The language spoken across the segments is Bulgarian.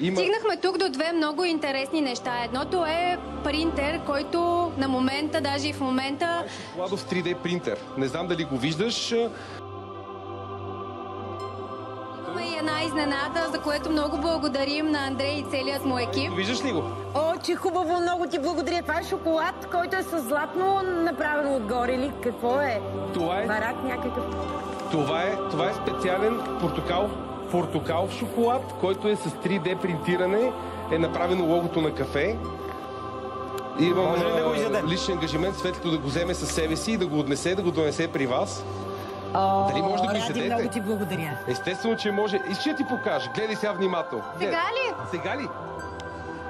Има... Стигнахме тук до две много интересни неща. Едното е принтер, който на момента, даже и в момента, Шоколадов 3D принтер. Не знам дали го виждаш. имаме и една изненада, за което много благодарим на Андрей и целият му екип. Виждаш ли го? О, че хубаво, много ти благодаря. Това е шоколад, който е с златно направено отгоре или какво е? Това е, Барак някакъв. това е, това е специален портокал, портокал шоколад, който е с 3D принтиране. Е направено логото на кафе. И имам Може ли да го изядем? личен ангажимент Светлито да го вземе със себе си и да го отнесе, да го донесе при вас. О, Дали може да го Ради, изядете? много ти благодаря. Естествено, че може. И ще ти покажа. Гледай сега внимателно. Сега ли? Сега ли?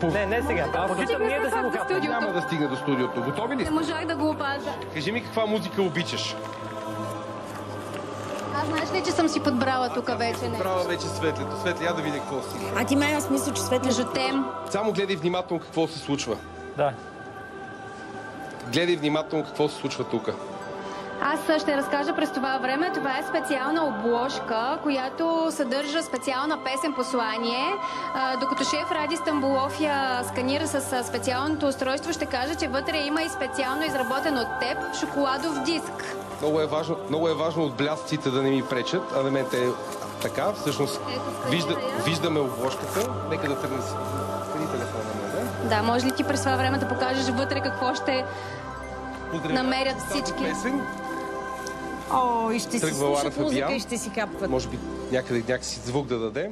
Не, не сега. Аз Почитам ние да си го. Няма да стигне до студиото. Готови ли Не можах да го опазя. Кажи ми каква музика обичаш. Аз знаеш ли, че съм си подбрала тук вече не? Права вече светлето. Светли, я да видя какво си. А ти май аз мисля, че светло. Жутем. Само гледай внимателно какво се случва. Да. Гледай внимателно какво се случва тук. Аз ще разкажа през това време. Това е специална обложка, която съдържа специална песен послание. А, докато шеф Ради Стамбулов я сканира с а, специалното устройство, ще кажа, че вътре има и специално изработен от теб шоколадов диск. Много е важно, много е важно от блясъците да не ми пречат, а на мен те е така. Всъщност, скани вижда, виждаме обложката. Нека да тръгне с телефона на мен. Да, може ли ти през това време да покажеш вътре какво ще... Поздравявам Намерят всички. Песен. О, и ще си Тръгва Лара слушат музика и ще си капват. Може би някъде някакси звук да даде.